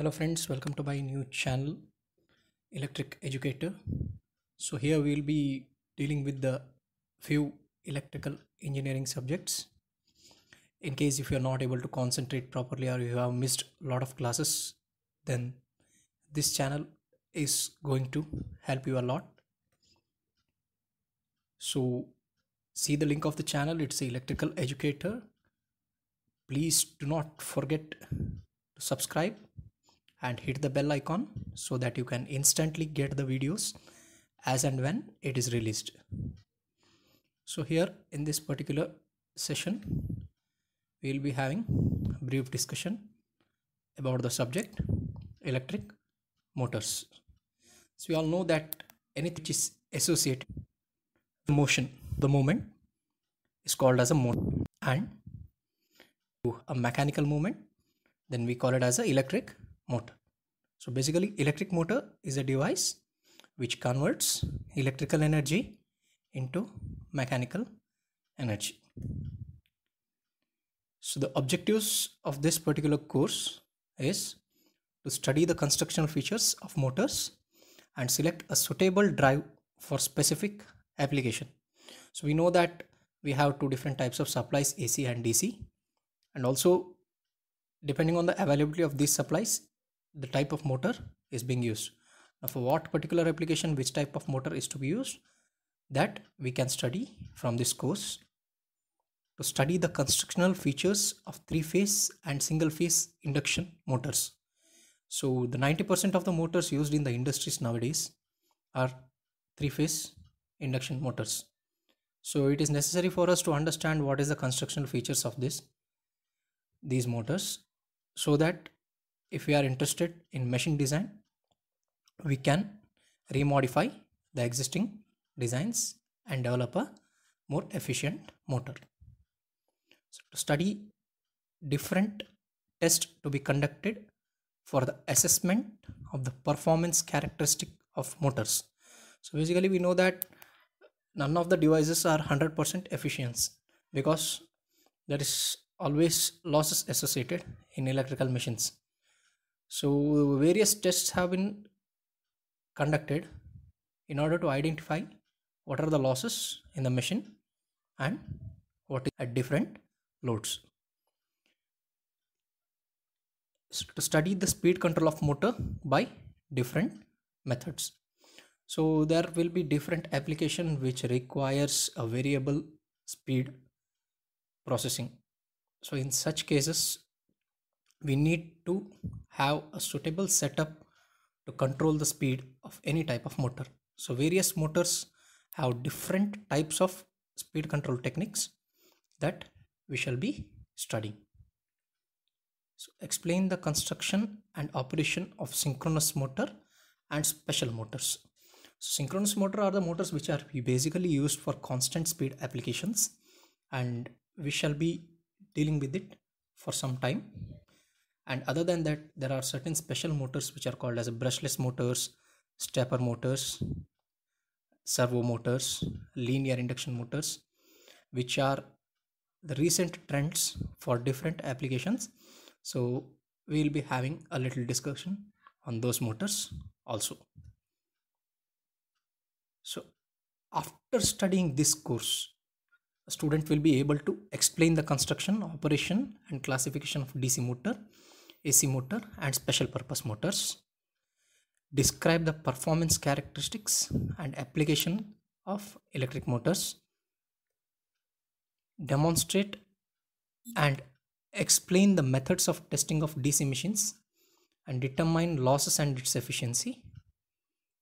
hello friends welcome to my new channel electric educator. So here we'll be dealing with the few electrical engineering subjects. In case if you're not able to concentrate properly or you have missed a lot of classes then this channel is going to help you a lot. So see the link of the channel it's electrical educator. Please do not forget to subscribe and hit the bell icon so that you can instantly get the videos as and when it is released. So here in this particular session we will be having a brief discussion about the subject electric motors. So we all know that anything which is associated with motion the moment is called as a motor and a mechanical movement then we call it as a electric motor. So basically electric motor is a device which converts electrical energy into mechanical energy. So the objectives of this particular course is to study the constructional features of motors and select a suitable drive for specific application. So we know that we have two different types of supplies ac and dc and also depending on the availability of these supplies the type of motor is being used. Now for what particular application which type of motor is to be used that we can study from this course. To study the constructional features of three phase and single phase induction motors. So the 90% of the motors used in the industries nowadays are three phase induction motors. So it is necessary for us to understand what is the constructional features of this these motors so that if we are interested in machine design we can remodify the existing designs and develop a more efficient motor. So to study different tests to be conducted for the assessment of the performance characteristic of motors. So basically we know that none of the devices are 100% efficient because there is always losses associated in electrical machines so various tests have been conducted in order to identify what are the losses in the machine and what is at different loads. So to study the speed control of motor by different methods. So there will be different application which requires a variable speed processing. So in such cases we need to have a suitable setup to control the speed of any type of motor. So various motors have different types of speed control techniques that we shall be studying. So explain the construction and operation of synchronous motor and special motors. So synchronous motor are the motors which are basically used for constant speed applications and we shall be dealing with it for some time and other than that there are certain special motors which are called as brushless motors stepper motors servo motors linear induction motors which are the recent trends for different applications. So we will be having a little discussion on those motors also. So after studying this course a student will be able to explain the construction, operation and classification of DC motor, AC motor and special purpose motors. Describe the performance characteristics and application of electric motors. Demonstrate and explain the methods of testing of DC machines and determine losses and its efficiency.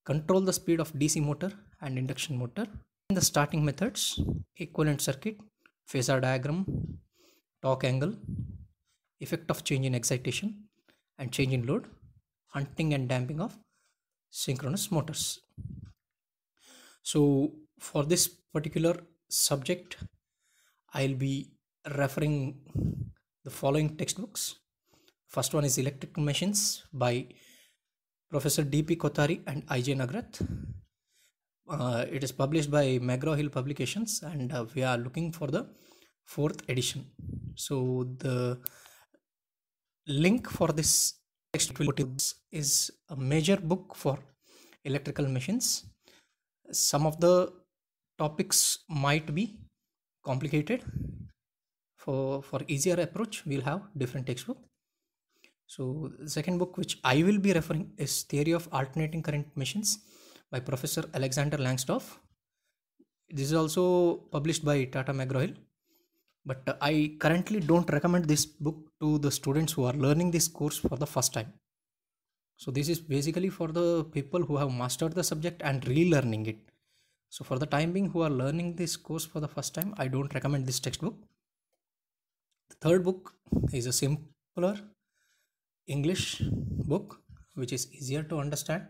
Control the speed of DC motor and induction motor the starting methods equivalent circuit phasor diagram torque angle effect of change in excitation and change in load hunting and damping of synchronous motors. So for this particular subject i'll be referring the following textbooks. First one is electrical machines by professor dp kothari and ij nagrath uh, it is published by McGraw Hill Publications, and uh, we are looking for the fourth edition. So the link for this text is a major book for electrical machines. Some of the topics might be complicated. For, for easier approach, we'll have different textbook. So the second book which I will be referring is Theory of Alternating Current Machines by Professor Alexander Langsdorf. This is also published by Tata McGraw-Hill. But I currently don't recommend this book to the students who are learning this course for the first time. So this is basically for the people who have mastered the subject and relearning it. So for the time being who are learning this course for the first time, I don't recommend this textbook. The third book is a simpler English book which is easier to understand.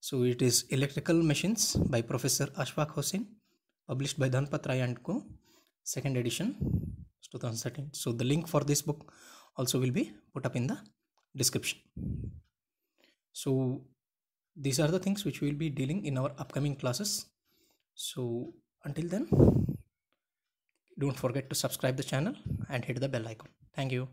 So it is Electrical Machines by Professor Ashfaq Hussain, published by Dhanpat Rai and Co. Second edition, 2013. So the link for this book also will be put up in the description. So these are the things which we will be dealing in our upcoming classes. So until then, don't forget to subscribe the channel and hit the bell icon. Thank you.